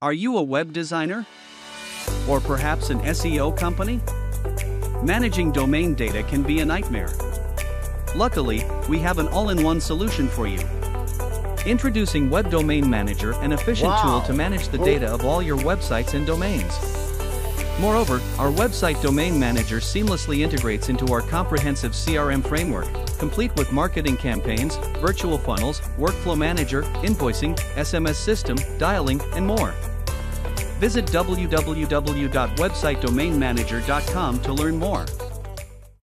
Are you a web designer? Or perhaps an SEO company? Managing domain data can be a nightmare. Luckily, we have an all in one solution for you. Introducing Web Domain Manager, an efficient Wow. tool to manage the oh. data of all your websites and domains. Moreover, our website domain manager seamlessly integrates into our comprehensive CRM framework, complete with marketing campaigns, virtual funnels, workflow manager, invoicing, SMS system, dialing, and more. Visit www.websitedomainmanager.com to learn more.